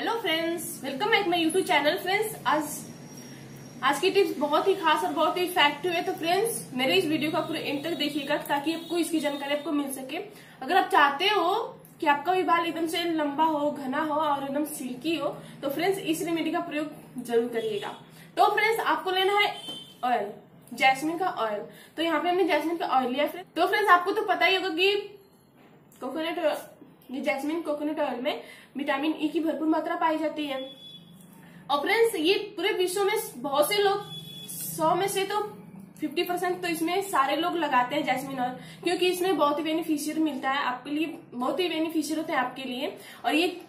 Hello friends welcome back my YouTube channel friends आज आज की टिप्स बहुत ही खास और बहुत ही इफ़ेक्टिव है तो फ्रेंड्स मेरे इस वीडियो का पूरे तक देखिएगा ताकि आपको इसकी जानकारी आपको मिल सके। अगर आप चाहते हो कि आपका भी बाल एकदम से लंबा हो, घना हो और एकदम सिल्की हो तो फ्रेंड्स इस रेमेडी का प्रयोग ज़रूर करिएगा। तो फ्रेंड्स आपको लेना है ऑयल जैस्मिन का ऑयल तो यहाँ पे हमने जैस्मिन का ऑयल लिया फ्रेंड तो फ्रेंड्स आपको तो पता ही होगा कि कोकोनट ये जैस्मिन कोकोनट ऑयल में विटामिन ई e की भरपूर मात्रा पाई जाती है। और फ्रेंड्स ये पूरे विश्व में बहुत से लोग, सौ में से तो फिफ्टी परसेंट तो इसमें सारे लोग लगाते हैं जैस्मिन ऑयल क्योंकि इसमें बहुत ही बेनिफिशियल मिलता है आपके लिए, बहुत ही बेनिफिशियल होता है आपके लिए। और ये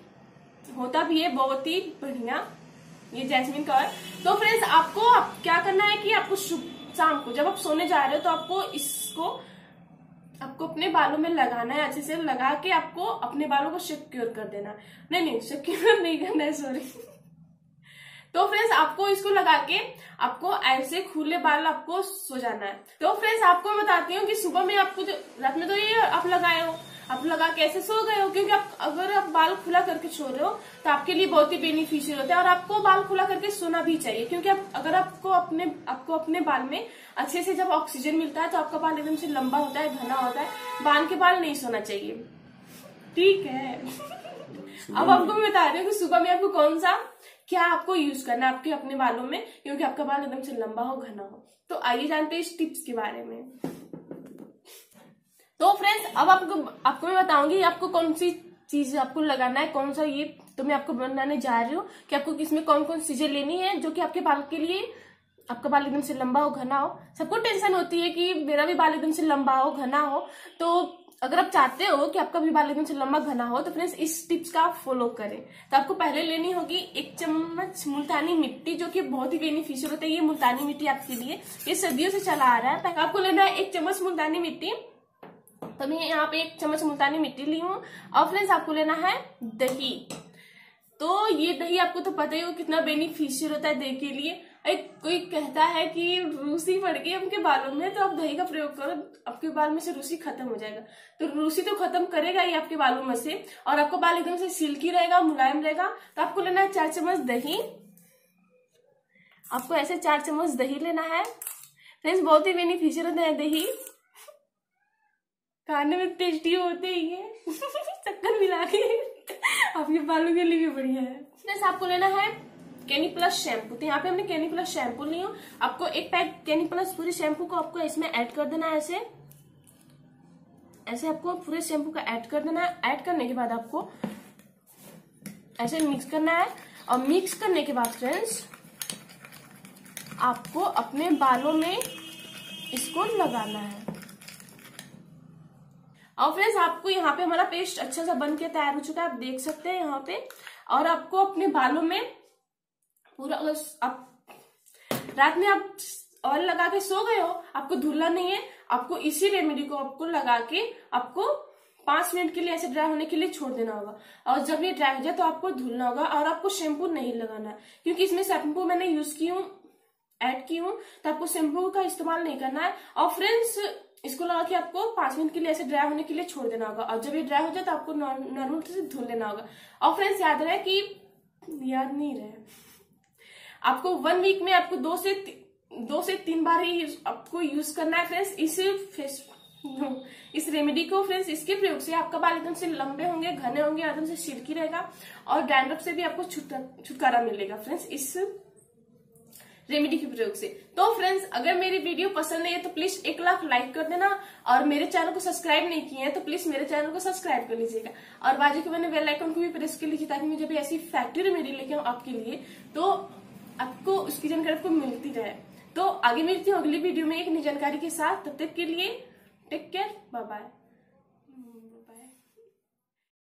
होता भी है, बहुत ही बढ़िया, ये जैस्मिन का ऑयल तो फ्रेंड्स आपको आप क्या करना है कि आपको शाम को, जब आप सोने जा रहे हो तो आपको इसको आपको अपने बालों में लगाना है, अच्छे से लगा के आपको अपने बालों को सिक्योर कर देना। नहीं नहीं सिक्योर नहीं करना है सॉरी तो फ्रेंड्स आपको इसको लगा के आपको ऐसे खुले बाल आपको सो जाना है। तो फ्रेंड्स आपको मैं बताती हूँ कि सुबह में आपको रात में तो ये आप लगाए हो। आप लगा के ऐसे सो गए हो क्योंकि आप अगर आप बाल खुला करके सो रहे हो तो आपके लिए बहुत ही बेनिफिशियल होता है और आपको बाल खुला करके सोना भी चाहिए क्योंकि आप अगर आपको अपने आपको अपने बाल में अच्छे से जब ऑक्सीजन मिलता है तो आपका बाल एकदम से लंबा होता है घना होता है। बाल के बाल नहीं सोना चाहिए। ठीक है। अब आपको मैं बता रही हूँ कि सुबह में आपको कौन सा क्या आपको यूज़ करना है आपके अपने बालों में? क्योंकि आपका बाल एकदम से लंबा हो, घना हो। तो आइए जानते हैं इस टिप्स के बारे में। तो फ्रेंड्स अब आपको आपको मैं बताऊँगी आपको कौन सी चीज़ आपको लगाना है, कौन सा ये तो मैं आपको बनाने जा रही हूँ कि आपको किसमें कौन कौन चीज़ें लेनी है, जो कि आपके बाल के लिए, आपका बाल एकदम से लंबा हो, घना हो। सबको टेंशन होती है कि मेरा भी बाल एकदम से लंबा हो, घना हो। तो अगर आप चाहते हो कि आपका भी बाल एकदम से लंबा घना हो तो फ्रेंड्स इस टिप्स का आप फॉलो करें। तो आपको पहले लेनी होगी एक चम्मच मुल्तानी मिट्टी, जो कि बहुत ही बेनिफिशियल होता है। ये मुल्तानी मिट्टी आपके लिए। ये सर्दियों से चला आ रहा है। आपको लेना है एक चम्मच मुल्तानी मिट्टी। तो मैं यहाँ पे एक चम्मच मुल्तानी मिट्टी ली हूँ। और फ्रेंड्स आपको लेना है दही। तो ये दही, आपको तो पता ही हो कितना बेनिफिशियल होता है दही के लिए। एक कोई कहता है कि रूसी पड़ गई आपके बालों में तो आप दही का प्रयोग करो, आपके बाल में से रूसी खत्म हो जाएगा। तो रूसी तो खत्म करेगा ही आपके बालों में से, और आपका बाल एकदम से सिल्की रहेगा, मुलायम रहेगा तो आपको लेना है चार चम्मच दही। आपको ऐसे चार चम्मच दही लेना है। फ्रेंड्स, बहुत ही बेनिफिशियल होता है दही। खाने में टेस्टी होते ही है। चक्कर मिला के। आपके बालों के लिए भी बढ़िया है। फ्रेंड्स, आपको लेना है कैनी प्लस शैम्पू तो यहाँ पे हमने कैनी प्लस शैम्पू ली हूँ। आपको एक पैक कैनी प्लस पूरे शैम्पू को आपको इसमें ऐड कर देना है ऐसे। ऐसे आपको पूरे शैम्पू का ऐड कर देना है। ऐड करने के बाद आपको ऐसे मिक्स करना है। और मिक्स करने के बाद फ्रेंड्स आपको अपने बालों में इसको लगाना है। और फ्रेंड्स आपको यहाँ पे हमारा पेस्ट अच्छा सा बन के तैयार हो चुका है। आप देख सकते हैं यहाँ पे। और आपको अपने बालों में पूरा आप रात में आप ऑयल लगा के सो गए हो, आपको धुलना नहीं है, आपको इसी रेमेडी को आपको लगा के आपको पाँच मिनट के लिए ऐसे ड्राई होने के लिए छोड़ देना होगा। और जब ये ड्राई हो जाए तो आपको धुलना होगा और आपको शैम्पू नहीं लगाना है। क्योंकि इसमें शैम्पू मैंने यूज़ की हूँ ऐड की हूँ तो आपको शैम्पू का इस्तेमाल नहीं करना है। और फ्रेंड्स इसको लगा के आपको पाँच मिनट के लिए ऐसे ड्राई होने के लिए छोड़ देना होगा। और जब ये ड्राई हो जाए तो आपको नॉर्मल से धुल लेना होगा। और फ्रेंड्स याद रहे कि याद नहीं रहे। आपको वन वीक में आपको दो से दो से तीन बार ही आपको यूज़ करना है फ्रेंड्स इस फेस इस रेमेडी को फ्रेंड्स इसके प्रयोग से आपका बाल एकदम से लंबे होंगे, घने होंगे, एकदम से सिल्की रहेगा और डैंड्रफ से भी आपको छुटकारा मिलेगा फ्रेंड्स इस रेमेडी के प्रयोग से। तो फ्रेंड्स अगर मेरी वीडियो पसंद है तो प्लीज़ एक लाख लाइक कर देना और मेरे चैनल को सब्सक्राइब नहीं किए हैं तो प्लीज़ मेरे चैनल को सब्सक्राइब कर लीजिएगा। और बाजू के मैंने बेल आइकन को भी प्रेस कर लीजिए ताकि मुझे भी ऐसी फैक्ट्री रेमेडी लेके आपके लिए तो आपको उसकी जानकारी आपको मिलती रहे। तो आगे मिलती हूँ अगली वीडियो में एक नई जानकारी के साथ। तब तक के लिए टेक केयर बाय बाय